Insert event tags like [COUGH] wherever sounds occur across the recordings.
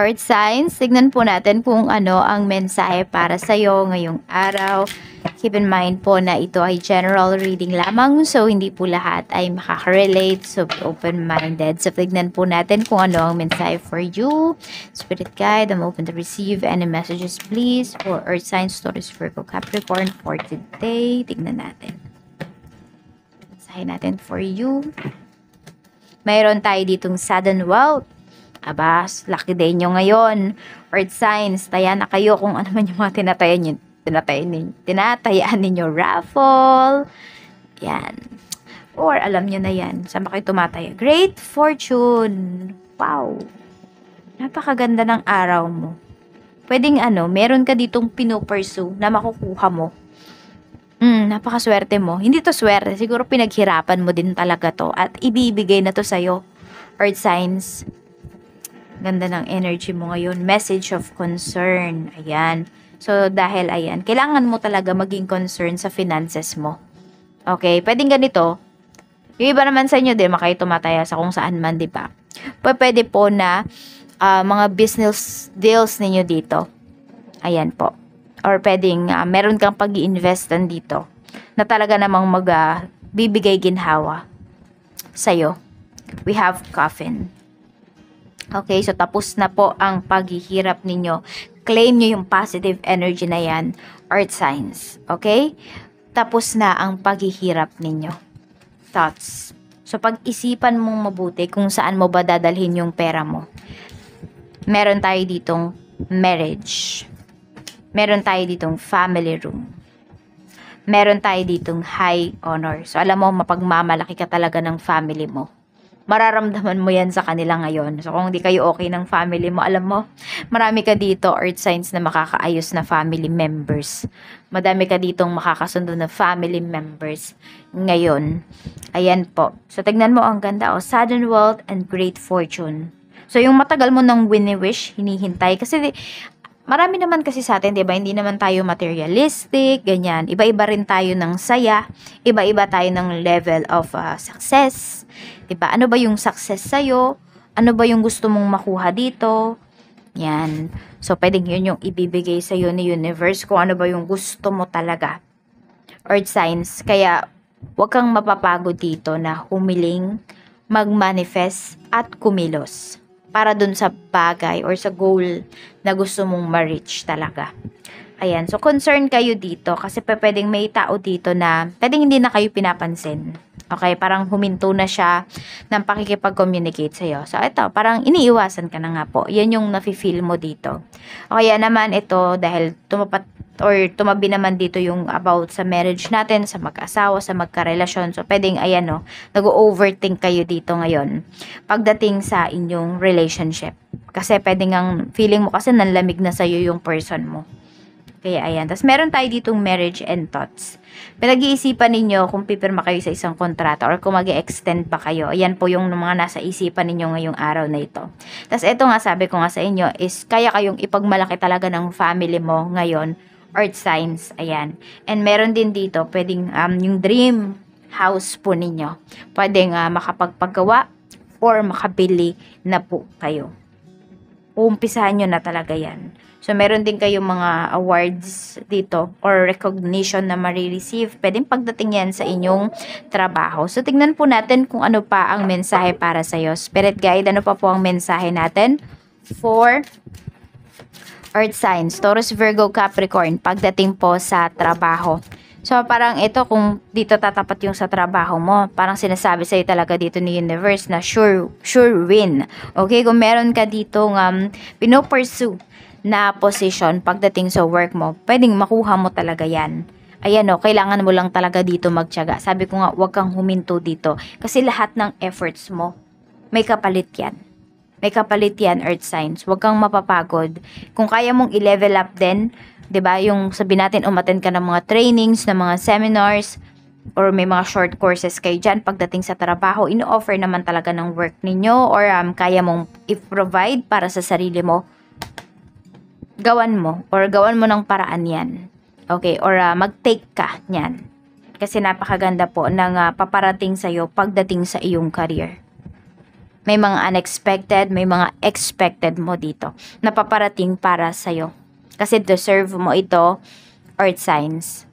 Earth signs, tignan po natin kung ano ang mensahe para sa iyo ngayong araw. Keep in mind po na ito ay general reading lamang so hindi po lahat ay makaka-relate so be open-minded. So tignan po natin kung ano ang mensahe for you. Spirit guide, I'm open to receive any messages please for Earth signs, Taurus, Virgo, Capricorn for today. Tignan natin. Mensahe natin for you. Mayroon tayo ditong sudden wealth Aba, lucky day nyo ngayon. Earth signs, taya na kayo kung ano man yung mga tinatayan nyo. Tinatayan ninyo, tinatayaan ninyo raffle. Yan. Or alam nyo na yan. Saan ba kayo tumataya? Great fortune. Wow. Napakaganda ng araw mo. Pwedeng ano, meron ka ditong pinopursue na makukuha mo. Mm, napakaswerte mo. Hindi to swerte. Siguro pinaghirapan mo din talaga to. At ibibigay na to sa'yo. Earth signs. Ganda ng energy mo ngayon. Message of concern. Ayan. So, dahil ayan, kailangan mo talaga maging concern sa finances mo. Okay? Pwedeng ganito. Yung iba naman sa inyo din, makayo tumataya sa kung saan man, di ba? Pwede po na uh, mga business deals ninyo dito. Ayan po. Or pwedeng uh, meron kang pag investan dito na talaga namang magbibigay uh, ginhawa sa'yo. We have coffin. Okay, so tapos na po ang paghihirap ninyo. Claim nyo yung positive energy na yan, earth signs. Okay? Tapos na ang paghihirap ninyo. Thoughts. So pag-isipan mong mabuti kung saan mo ba dadalhin yung pera mo. Meron tayo ditong marriage. Meron tayo ditong family room. Meron tayo ditong high honor. So alam mo, mapagmamalaki ka talaga ng family mo mararamdaman mo yan sa kanila ngayon. So, kung hindi kayo okay ng family mo, alam mo, marami ka dito, earth signs na makakaayos na family members. Madami ka ditong makakasundo na family members ngayon. Ayan po. So, tignan mo ang ganda, oh, sudden wealth and great fortune. So, yung matagal mo ng wini-wish, hinihintay. Kasi, marami naman kasi sa atin, 'di ba? Hindi naman tayo materialistic, ganyan. Iba-iba rin tayo ng saya, iba-iba tayo ng level of uh, success. 'Di ba? Ano ba yung success sa iyo? Ano ba yung gusto mong makuha dito? Yan. So, pwedeng yun yung ibibigay sa iyo ni universe kung ano ba yung gusto mo talaga. Earth signs. Kaya, huwag kang mapapagod dito na humiling, mag-manifest, at kumilos para dun sa bagay or sa goal na gusto mong ma-reach talaga. Ayan, so concern kayo dito kasi pwedeng may tao dito na pwedeng hindi na kayo pinapansin. Okay, parang huminto na siya ng pakikipag-communicate sa'yo. So, ito, parang iniiwasan ka na nga po. Yan yung nafe-feel mo dito. O kaya naman ito, dahil tumapat or tumabi naman dito yung about sa marriage natin, sa mag-asawa, sa magkarelasyon. So, pwedeng, ayan no, nag-overthink kayo dito ngayon pagdating sa inyong relationship. Kasi pwedeng ang feeling mo kasi nanlamig na sa'yo yung person mo. Kaya ayan. Tapos meron tayo ditong marriage and thoughts. Pinag-iisipan ninyo kung pipirma kayo sa isang kontrata or kung mag extend pa kayo. Ayan po yung mga nasa isipan ninyo ngayong araw na ito. Tapos ito nga sabi ko nga sa inyo is kaya kayong ipagmalaki talaga ng family mo ngayon earth signs. Ayan. And meron din dito pwedeng um, yung dream house po ninyo. Pwedeng uh, makapagpagawa or makabili na po kayo. Umpisahan nyo na talaga yan. So, meron din kayong mga awards dito or recognition na marireceive. Pwedeng pagdating yan sa inyong trabaho. So, tignan po natin kung ano pa ang mensahe para sa iyo. Spirit guide, ano pa po ang mensahe natin for Earth signs, Taurus, Virgo, Capricorn, pagdating po sa trabaho. So, parang ito, kung dito tatapat yung sa trabaho mo, parang sinasabi sa'yo talaga dito ni universe na sure, sure win. Okay, kung meron ka dito um, pinopursue na position pagdating sa work mo, pwedeng makuha mo talaga yan. Ayan o, kailangan mo lang talaga dito magtyaga. Sabi ko nga, huwag kang huminto dito. Kasi lahat ng efforts mo, may kapalit yan. May kapalit yan, earth signs. Huwag kang mapapagod. Kung kaya mong i-level up din, 'di ba? Yung sabi natin umattend ka ng mga trainings, ng mga seminars or may mga short courses kayo diyan pagdating sa trabaho, ino-offer naman talaga ng work ninyo or um, kaya mong i-provide para sa sarili mo gawan mo or gawan mo ng paraan yan. Okay, or uh, mag-take ka niyan. Kasi napakaganda po ng uh, paparating sa'yo pagdating sa iyong career. May mga unexpected, may mga expected mo dito na paparating para sa'yo. Kasi deserve mo ito, earth signs.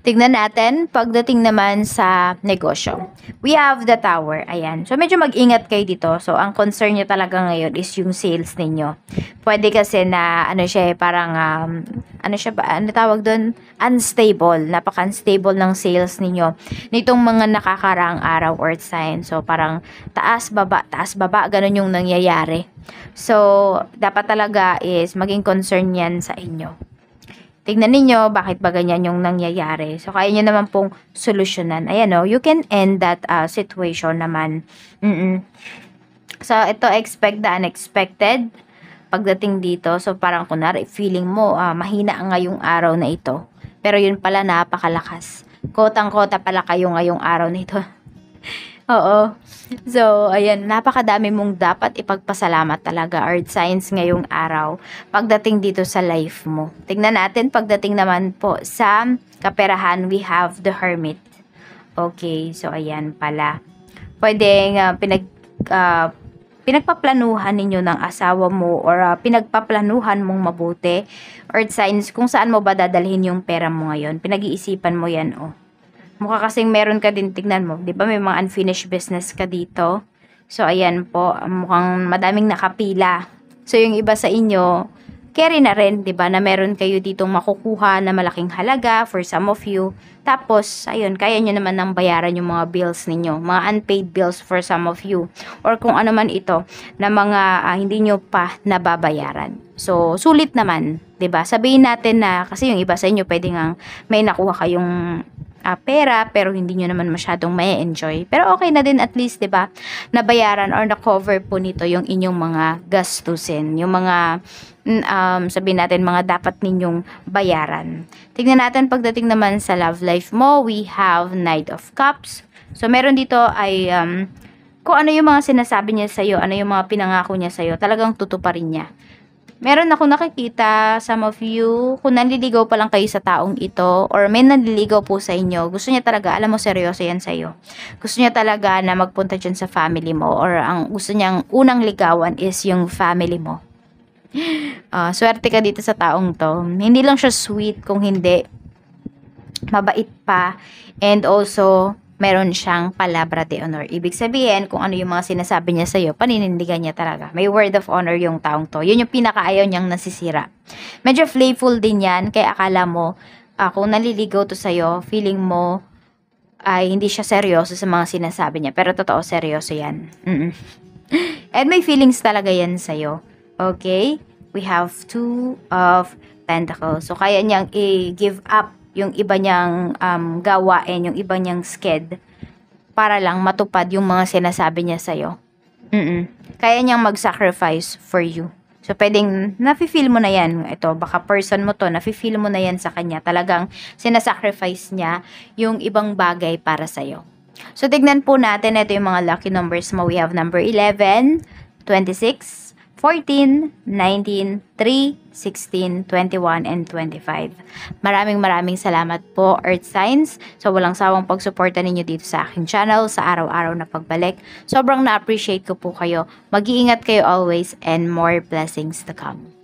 Tignan natin, pagdating naman sa negosyo. We have the tower, ayan. So, medyo mag-ingat kayo dito. So, ang concern nyo talaga ngayon is yung sales ninyo. Pwede kasi na, ano siya, eh, parang, um, ano siya ba, ano tawag doon? Unstable. Napaka-unstable ng sales ninyo. Nitong mga nakakaraang araw or sign. So, parang taas, baba, taas, baba, ganun yung nangyayari. So, dapat talaga is maging concern yan sa inyo. Tignan ninyo bakit ba ganyan yung nangyayari. So, kaya nyo naman pong solusyonan. Ayan o, you can end that uh, situation naman. Mm-mm. So, ito, expect the unexpected pagdating dito. So, parang kunwari, feeling mo, uh, mahina ngayong araw na ito. Pero yun pala, napakalakas. Kotang-kota pala kayo ngayong araw na ito. [LAUGHS] Oo. So, ayan, napakadami mong dapat ipagpasalamat talaga, Earth Science, ngayong araw, pagdating dito sa life mo. Tingnan natin, pagdating naman po sa kaperahan, we have the Hermit. Okay, so ayan pala. Pwedeng uh, pinag, uh, pinagpaplanuhan ninyo ng asawa mo or uh, pinagpaplanuhan mong mabuti. Earth Signs, kung saan mo ba dadalhin yung pera mo ngayon. Pinag-iisipan mo yan, oh. Mukha kasing meron ka din, tignan mo. Di ba may mga unfinished business ka dito? So, ayan po. Mukhang madaming nakapila. So, yung iba sa inyo, carry na rin, di ba, na meron kayo ditong makukuha na malaking halaga for some of you. Tapos, ayun, kaya nyo naman nang bayaran yung mga bills ninyo, mga unpaid bills for some of you. Or kung ano man ito, na mga uh, hindi nyo pa nababayaran. So, sulit naman, 'di ba? Sabihin natin na kasi yung iba sa inyo pwedeng ang may nakuha kayong uh, pera pero hindi nyo naman masyadong may enjoy. Pero okay na din at least, 'di ba? Nabayaran or na-cover po nito yung inyong mga gastusin, yung mga mm, um, sabihin natin mga dapat ninyong bayaran. Tingnan natin pagdating naman sa love life mo, we have Knight of Cups. So meron dito ay um, kung ano yung mga sinasabi niya sa iyo, ano yung mga pinangako niya sa iyo, talagang tutuparin niya meron ako nakikita, some of you, kung nanliligaw pa lang kayo sa taong ito, or may nanliligaw po sa inyo, gusto niya talaga, alam mo, seryoso yan sa'yo. Gusto niya talaga na magpunta dyan sa family mo, or ang gusto niyang unang ligawan is yung family mo. Uh, [GASPS] swerte ka dito sa taong to. Hindi lang siya sweet kung hindi mabait pa and also meron siyang palabra de honor. Ibig sabihin, kung ano yung mga sinasabi niya sa'yo, paninindigan niya talaga. May word of honor yung taong to. Yun yung pinakaayaw niyang nasisira. Medyo playful din yan, kaya akala mo, uh, kung naliligaw to sa'yo, feeling mo, ay hindi siya seryoso sa mga sinasabi niya. Pero totoo, seryoso yan. Mm-mm. [LAUGHS] And may feelings talaga yan sa'yo. Okay? We have two of pentacles. So, kaya niyang i-give up yung iba niyang um, gawain, yung iba niyang sked para lang matupad yung mga sinasabi niya sa'yo. Mm-mm. Kaya niyang mag-sacrifice for you. So, pwedeng, nafe-feel mo na yan. Ito, baka person mo to, nafe-feel mo na yan sa kanya. Talagang sinasacrifice niya yung ibang bagay para sa'yo. So, tignan po natin, ito yung mga lucky numbers mo. We have number 11, 26, 14, 19, 3, 16, 21, and 25. Maraming maraming salamat po, Earth Signs, sa so, walang sawang pagsuporta ninyo dito sa aking channel, sa araw-araw na pagbalik. Sobrang na-appreciate ko po kayo. Mag-iingat kayo always and more blessings to come.